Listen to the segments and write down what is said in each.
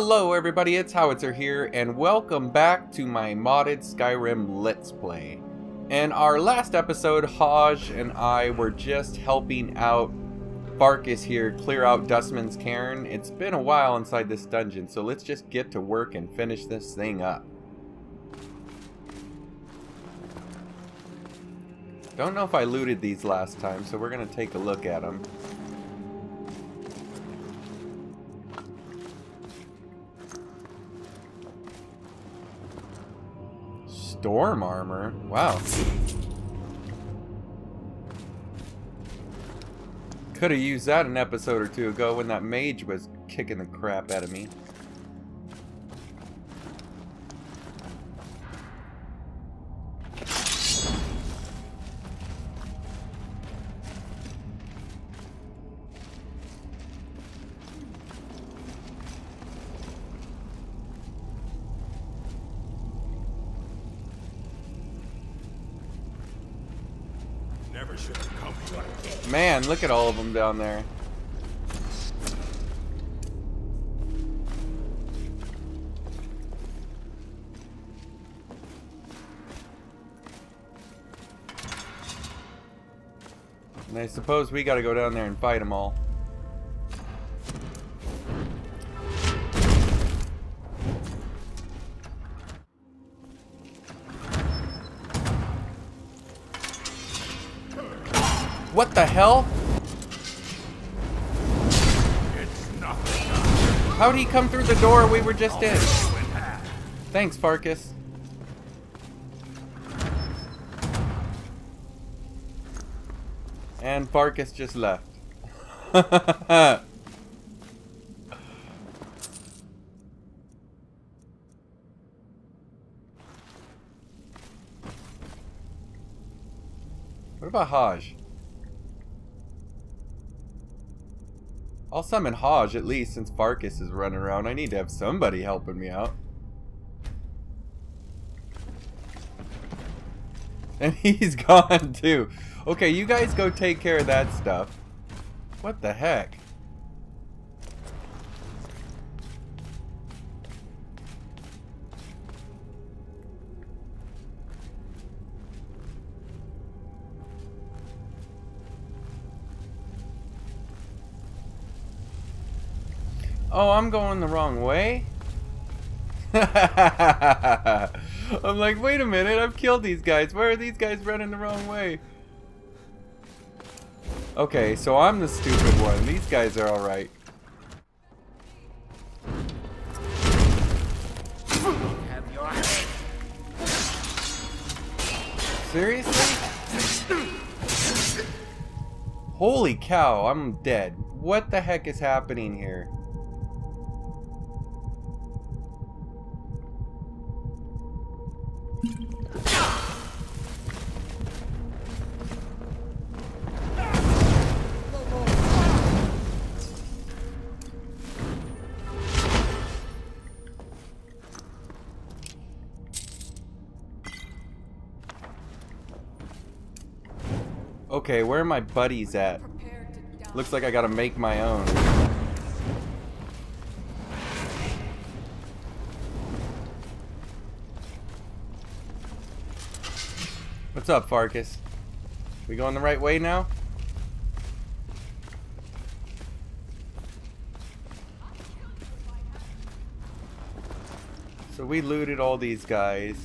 Hello everybody, it's Howitzer here, and welcome back to my modded Skyrim Let's Play. In our last episode, Haj and I were just helping out Farkas here clear out Dustman's Cairn. It's been a while inside this dungeon, so let's just get to work and finish this thing up. Don't know if I looted these last time, so we're going to take a look at them. Storm armor? Wow. Could have used that an episode or two ago when that mage was kicking the crap out of me. Look at all of them down there. And I suppose we gotta go down there and fight them all. What the hell? How'd he come through the door we were just in? Thanks, Farkas. And Farkas just left. what about Haj? I'll summon Hodge at least since Farkas is running around. I need to have somebody helping me out. And he's gone too. Okay, you guys go take care of that stuff. What the heck? Oh, I'm going the wrong way? I'm like, wait a minute, I've killed these guys. Why are these guys running the wrong way? Okay, so I'm the stupid one. These guys are alright. Seriously? Holy cow, I'm dead. What the heck is happening here? Okay, where are my buddies at? Looks like I gotta make my own. What's up, Farkas? We going the right way now? So we looted all these guys.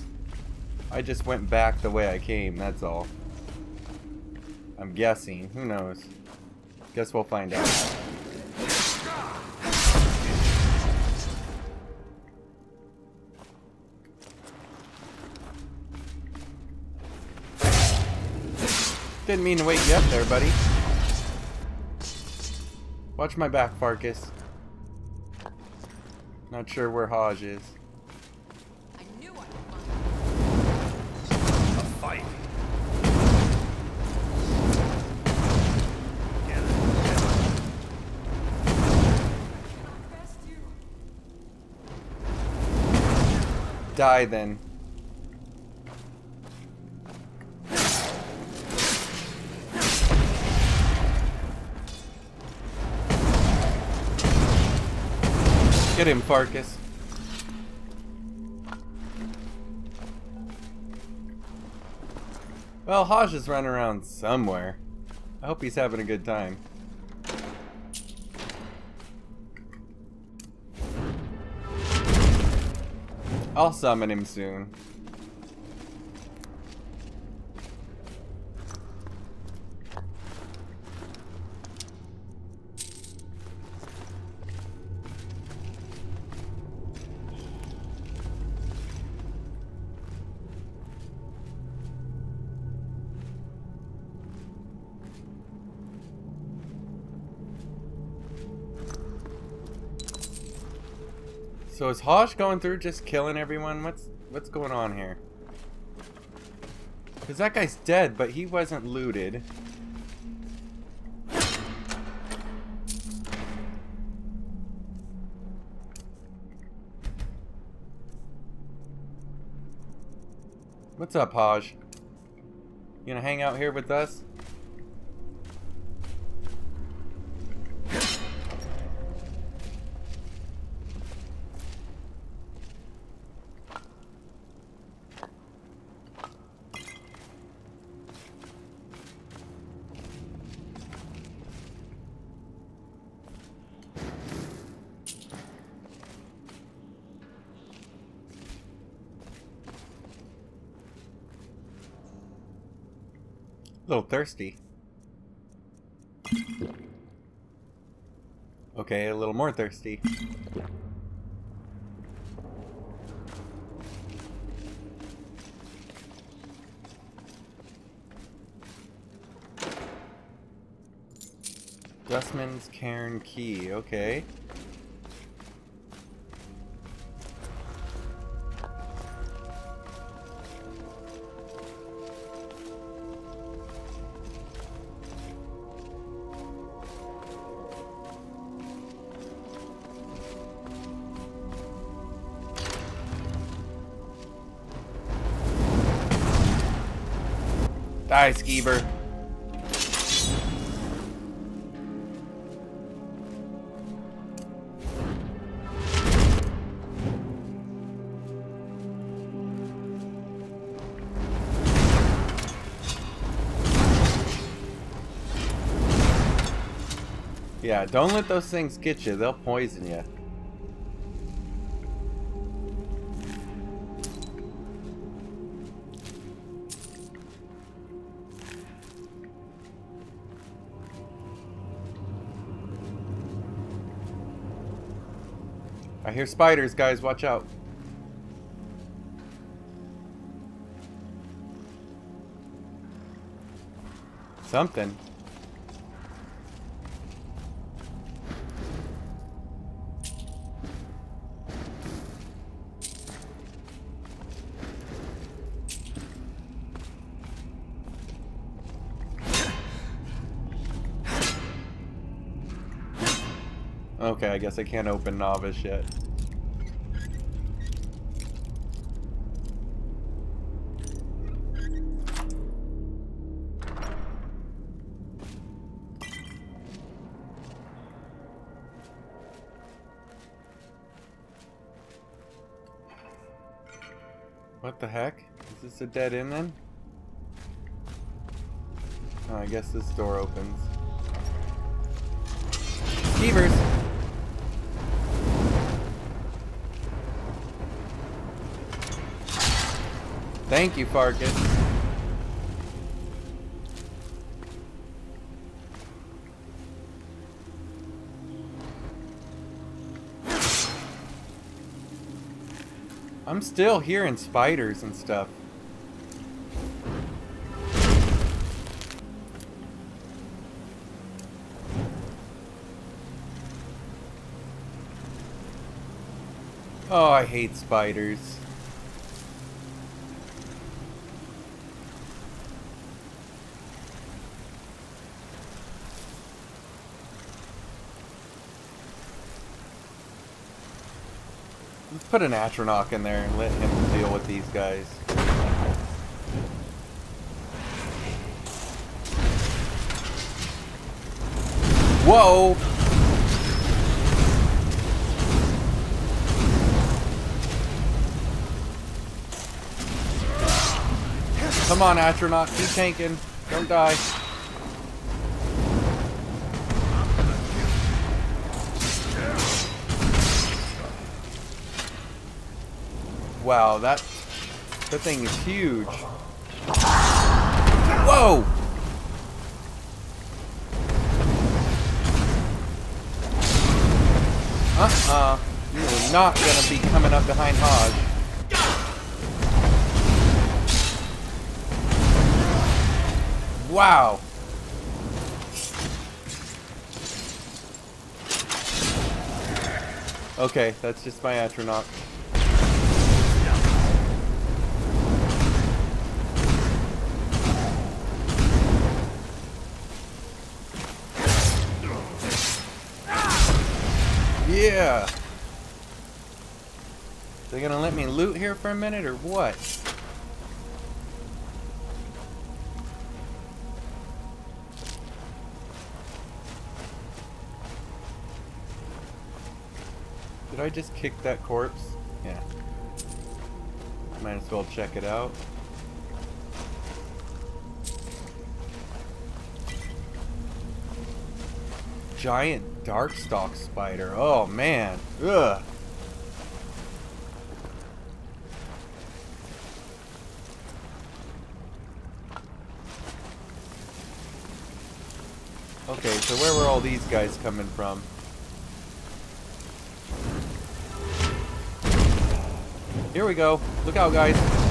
I just went back the way I came, that's all. I'm guessing. Who knows? Guess we'll find out. Didn't mean to wake you up there, buddy. Watch my back, Farkas. Not sure where Hodge is. Die then. Get him, Farkas. Well, Haj is running around somewhere. I hope he's having a good time. I'll summon him soon. So is Hosh going through just killing everyone? What's what's going on here? Cause that guy's dead, but he wasn't looted. What's up, Haj? You gonna hang out here with us? A little thirsty. Okay, a little more thirsty. Dustman's Cairn Key, okay. Don't let those things get you. They'll poison you. I hear spiders, guys. Watch out. Something. Guess I can't open Novice yet. What the heck? Is this a dead end then? Oh, I guess this door opens. Beavers! Thank you, Farkas. I'm still hearing spiders and stuff. Oh, I hate spiders. put an Atronach in there and let him deal with these guys. Whoa! Come on, Astronaut. Keep tanking. Don't die. Wow, that that thing is huge. Whoa! Uh-uh. You are not gonna be coming up behind Hodge. Wow. Okay, that's just my astronaut. Yeah. They gonna let me loot here for a minute or what? Did I just kick that corpse? Yeah. Might as well check it out. Giant darkstalk spider. Oh man. Ugh. Okay, so where were all these guys coming from? Here we go. Look out, guys.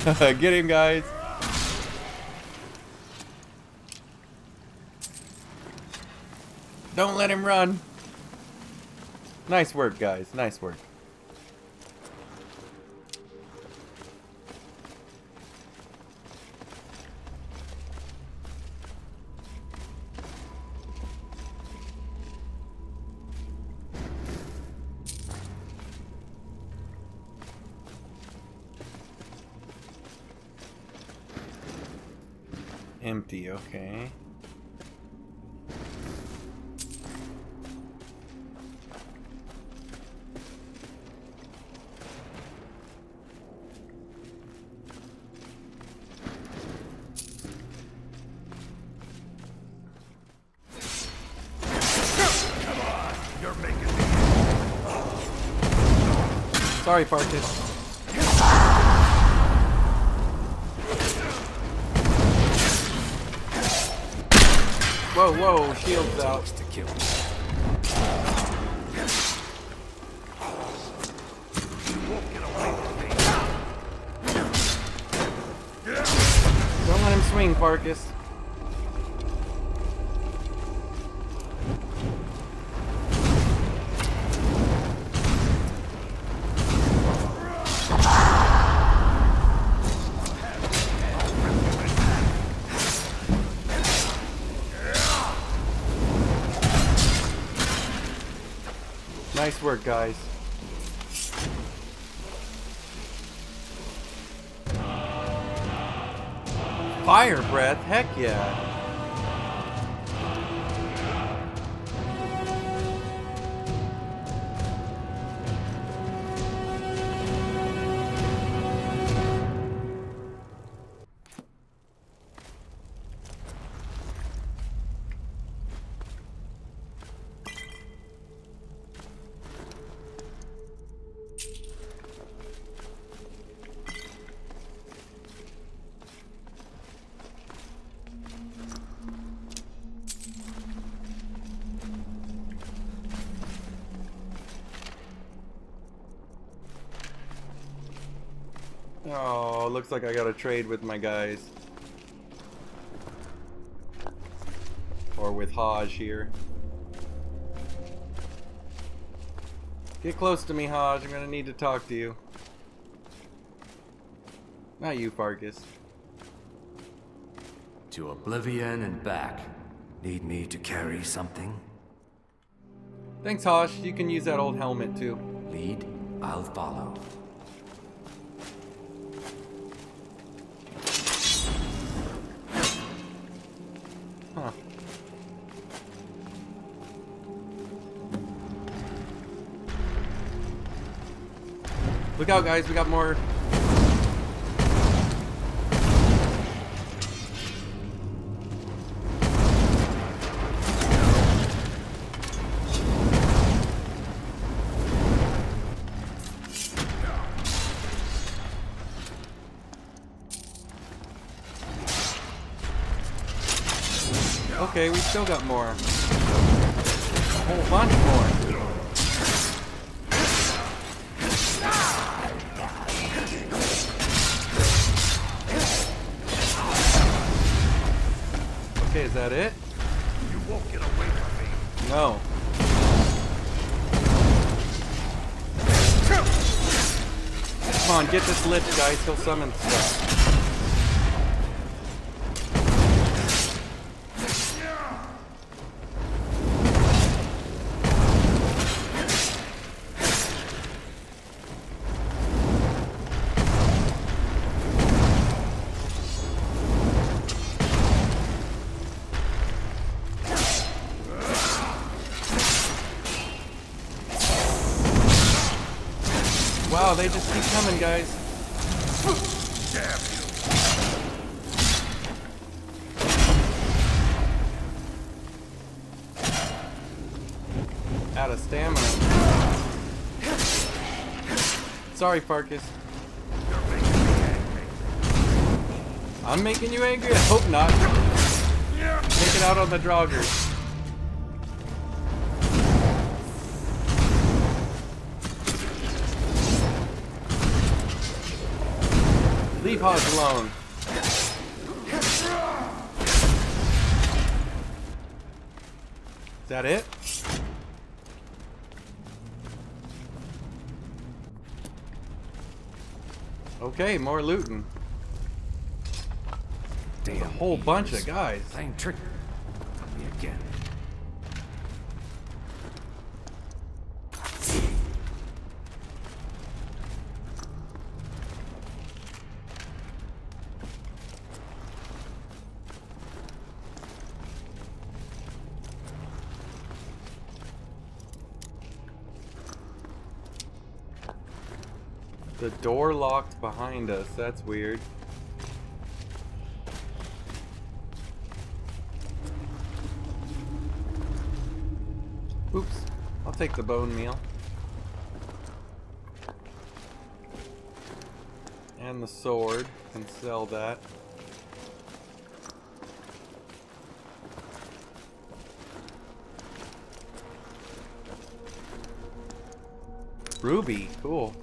Get him, guys. Don't let him run. Nice work, guys. Nice work. Okay. You're making me. Sorry, Farkas. Shields out. to kill. Me. Don't let him swing, Farkas. Guys. Fire breath? Heck yeah. Oh, looks like I got to trade with my guys. Or with Hodge here. Get close to me, Hodge. I'm gonna need to talk to you. Not you, Farkas. To oblivion and back. Need me to carry something? Thanks, Hodge. You can use that old helmet too. Lead, I'll follow. Out, guys. We got more. Okay, we still got more. A whole bunch more. Is that it? You won't get away from me. No. Come on, get this lich, guys. He'll summon stuff. Wow, they just keep coming, guys. Out of stamina. Sorry, Farkas. I'm making you angry? I hope not. Take it out on the Draugrs. Leave Hodge alone. Is that it? Okay, more looting. Damn. A whole bunch of guys. Playing trick me again. The door locked behind us. That's weird. Oops. I'll take the bone meal. And the sword. Can sell that. Ruby. Cool.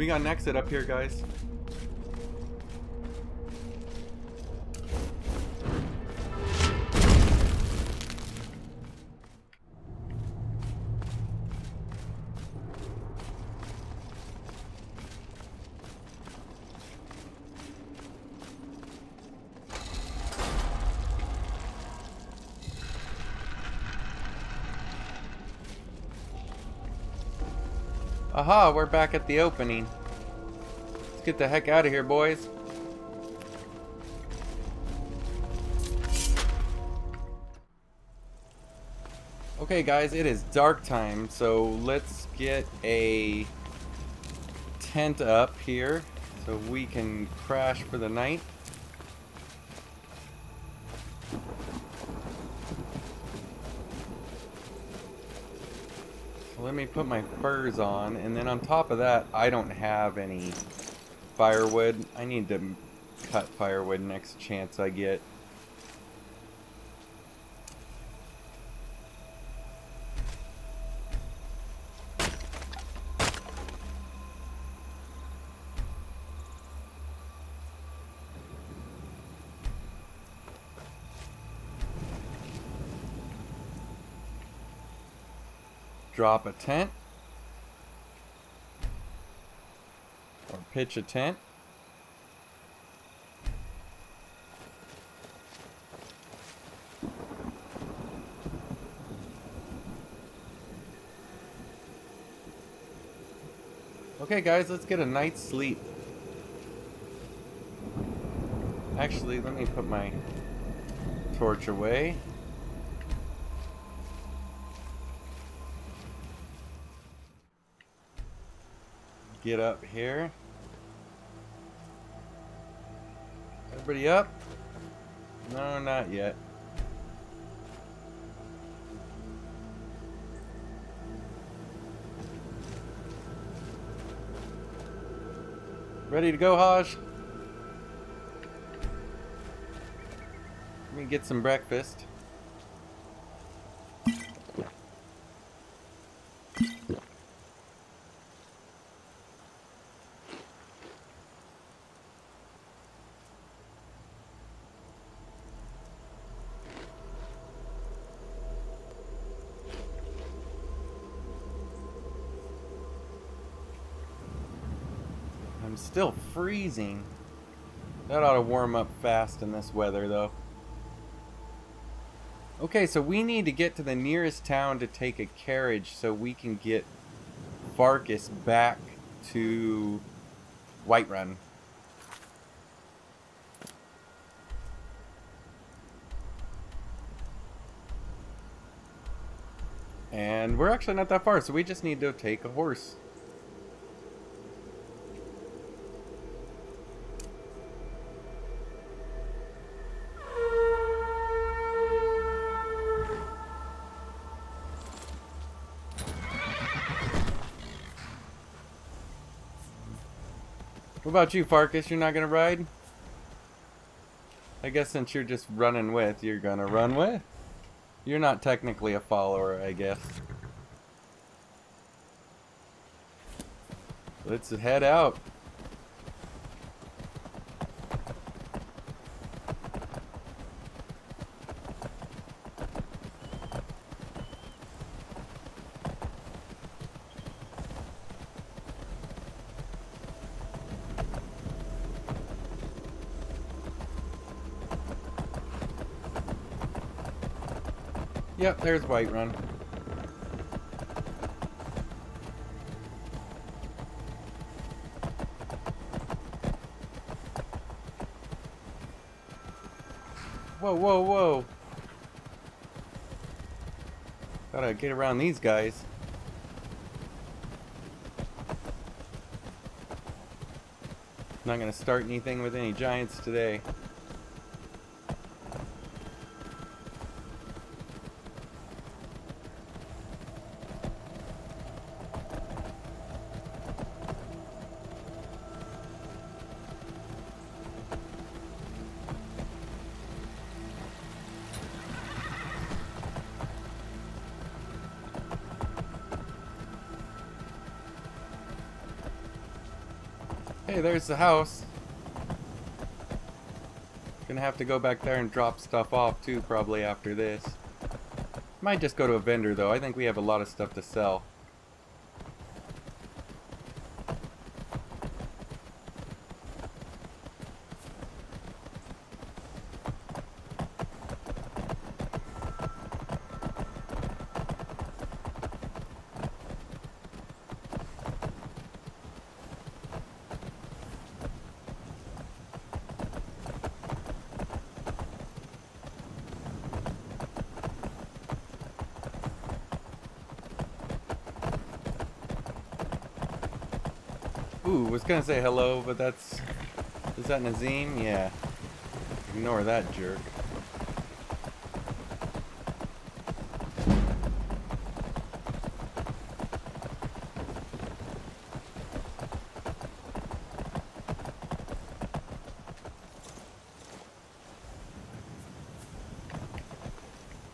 We got an exit up here, guys. Aha, we're back at the opening. Let's get the heck out of here, boys. Okay, guys, it is dark time, so let's get a tent up here so we can crash for the night. Let me put my furs on, and then on top of that, I don't have any firewood. I need to cut firewood next chance I get. Drop a tent. Or pitch a tent. Okay guys, let's get a night's sleep. Actually, let me put my torch away. Get up here. Everybody up? No, not yet. Ready to go, Haj? Let me get some breakfast. I'm still freezing. That ought to warm up fast in this weather, though. Okay, so we need to get to the nearest town to take a carriage so we can get Farkas back to Whiterun. And we're actually not that far, so we just need to take a horse. What about you, Farkas? You're not gonna ride? I guess since you're just running with, you're gonna run with. You're not technically a follower, I guess. Let's head out. Yep, there's Whiterun. Whoa, whoa, whoa. Gotta get around these guys. Not gonna start anything with any giants today. The house. Gonna have to go back there and drop stuff off too, probably after this. Might just go to a vendor though. I think we have a lot of stuff to sell. Was gonna say hello, but that's... Is that Nazeem? Yeah. Ignore that jerk.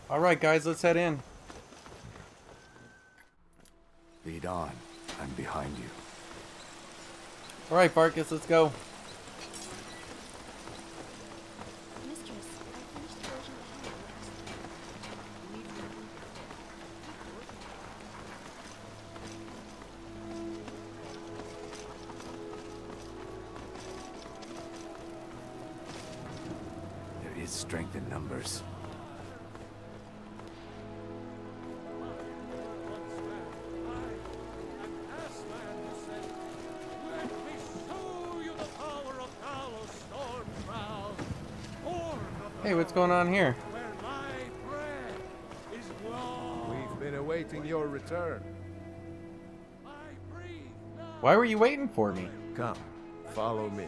Alright guys, let's head in. Alright, Barkus, let's go. There is strength in numbers. Going on here? We've been awaiting your return. Why were you waiting for me? Come, follow me.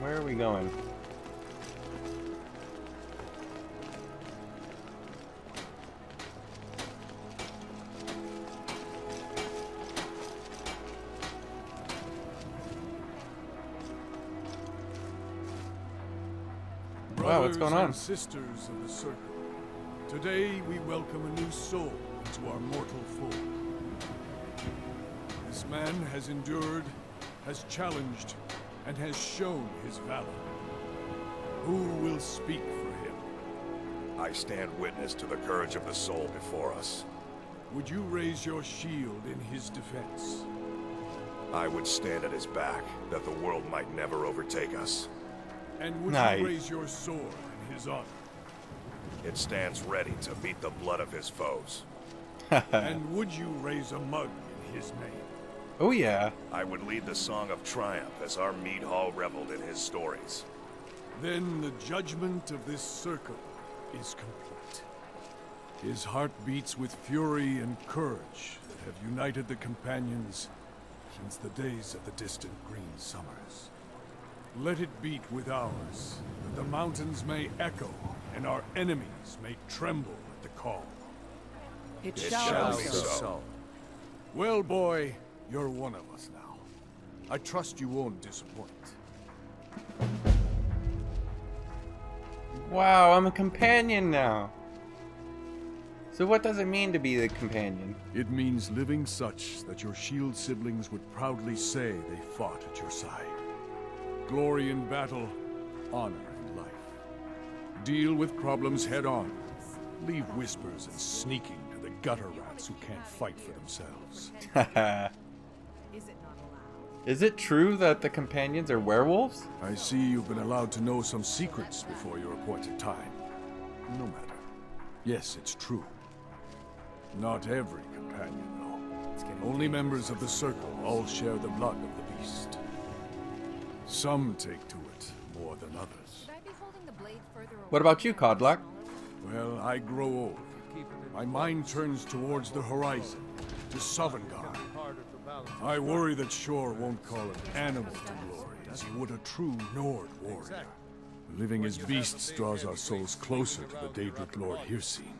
Where are we going? Wow, what's going Brothers on? sisters of the circle, today we welcome a new soul into our mortal fold. This man has endured, has challenged, and has shown his valor. Who will speak for him? I stand witness to the courage of the soul before us. Would you raise your shield in his defense? I would stand at his back, that the world might never overtake us. And would Nice. you raise your sword in his honor? It stands ready to beat the blood of his foes. and would you raise a mug in his name? Oh yeah. I would lead the song of triumph as our mead hall reveled in his stories. Then the judgment of this circle is complete. His heart beats with fury and courage that have united the companions since the days of the distant green summers. Let it beat with ours, that the mountains may echo and our enemies may tremble at the call. It, It shall, shall be be so. so. Well, boy, you're one of us now. I trust you won't disappoint. Wow, I'm a companion now. So what does it mean to be the companion? It means living such that your shield siblings would proudly say they fought at your side. Glory in battle, honor in life. Deal with problems head on. Leave whispers and sneaking to the gutter rats who can't fight for themselves. Is it true that the companions are werewolves? I see you've been allowed to know some secrets before your appointed time. No matter. Yes, it's true. Not every companion, though. Only members of the Circle all share the blood of the beast. Some take to it more than others. Should I be holding the blade further away What about you, from Kodlak? Well, I grow old. My mind turns towards the horizon, to Sovngarde. I worry that Shor won't call an animal to glory as he would a true Nord warrior. Living as beasts draws our souls closer to the Daedric Lord Hircine.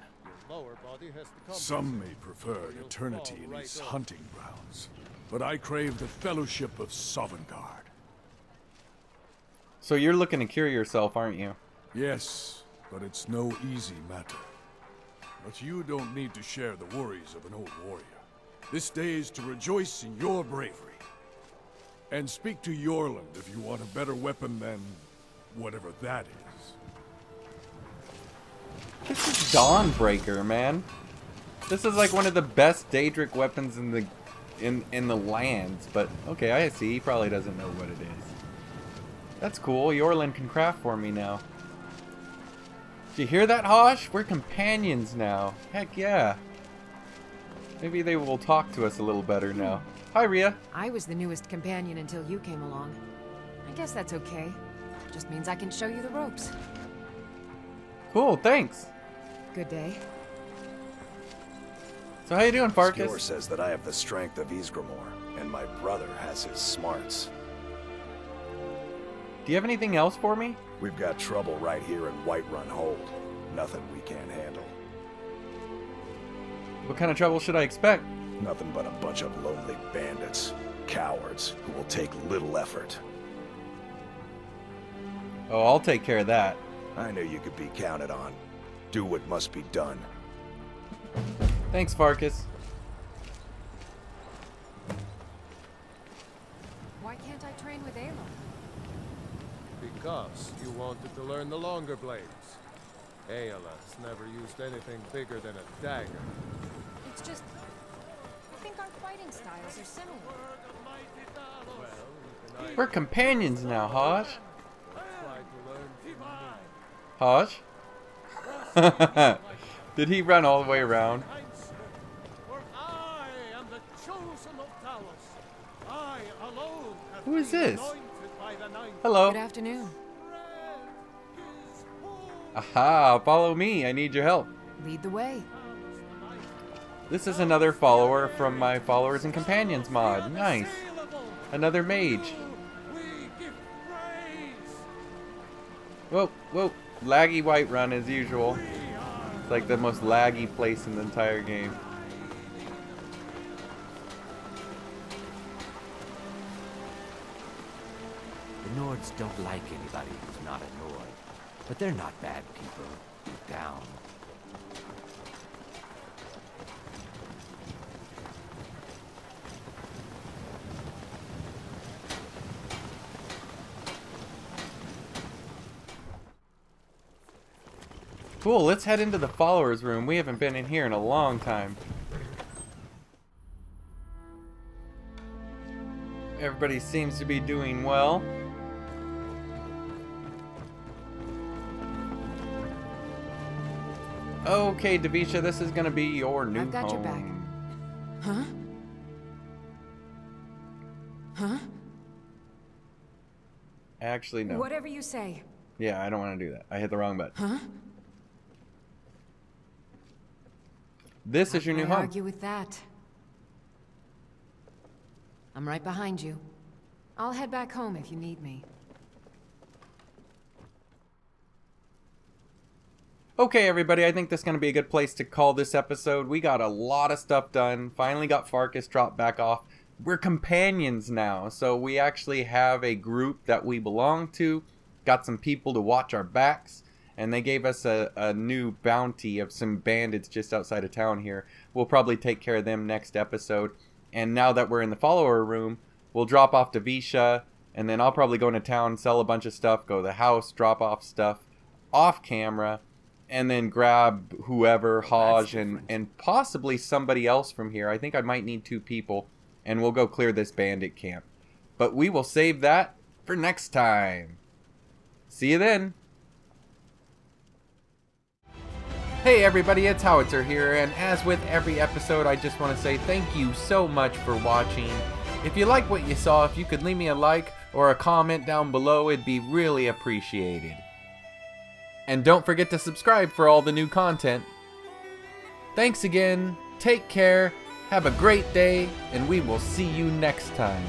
Some may prefer an eternity in his hunting grounds, but I crave the fellowship of Sovngarde. So you're looking to cure yourself, aren't you? Yes, but it's no easy matter. But you don't need to share the worries of an old warrior. This day is to rejoice in your bravery. And speak to Eorlund if you want a better weapon than whatever that is. This is Dawnbreaker, man. This is like one of the best Daedric weapons in the in in the lands, but okay, I see. He probably doesn't know what it is. That's cool. Eorlund can craft for me now. Did you hear that, Hosh? We're companions now. Heck yeah. Maybe they will talk to us a little better now. Hi, Ria. I was the newest companion until you came along. I guess that's okay. Just means I can show you the ropes. Cool, thanks. Good day. So how you doing, Skjor Farkas? says that I have the strength of Ysgramor, and my brother has his smarts. Do you have anything else for me? We've got trouble right here in Whiterun Hold. Nothing we can't handle. What kind of trouble should I expect? Nothing but a bunch of lonely bandits. Cowards who will take little effort. Oh, I'll take care of that. I knew you could be counted on. Do what must be done. Thanks, Farkas. Why can't I train with Athis? Because you wanted to learn the longer blades. Athis never used anything bigger than a dagger. It's just... I think our fighting styles are similar. Well, even I We're companions now, Hodge. tried to learn from you. Hodge? Did he run all the way around? I am the chosen of Talos. I alone Who is this? anointed by the ninth Hello. Good afternoon. Red is who Aha, follow me. I need your help. Lead the way. This is another follower from my Followers and Companions mod. Nice. Another mage. Whoa, whoa. Laggy Whiterun as usual. It's like the most laggy place in the entire game. The Nords don't like anybody who's not a Nord. But they're not bad people. Down. Cool, let's head into the followers room. We haven't been in here in a long time. Everybody seems to be doing well. Okay, Davisha, this is gonna be your new I've got your back. home. Huh? Huh? Actually, no. Whatever you say. Yeah, I don't want to do that. I hit the wrong button. Huh? This is your new I home. argue with that. I'm right behind you. I'll head back home if you need me. Okay, everybody, I think this is going to be a good place to call this episode. We got a lot of stuff done. Finally got Farkas dropped back off. We're companions now, so we actually have a group that we belong to. Got some people to watch our backs, and they gave us a, a new bounty of some bandits just outside of town here. We'll probably take care of them next episode. And now that we're in the follower room, we'll drop off to Visha, and then I'll probably go into town, sell a bunch of stuff, go to the house, drop off stuff off camera, and then grab whoever, Hodge, and, and possibly somebody else from here. I think I might need two people, and we'll go clear this bandit camp. But we will save that for next time. See you then. Hey everybody, it's Howitzer here, and as with every episode, I just want to say thank you so much for watching. If you like what you saw, if you could leave me a like or a comment down below, it'd be really appreciated. And don't forget to subscribe for all the new content. Thanks again, take care, have a great day, and we will see you next time.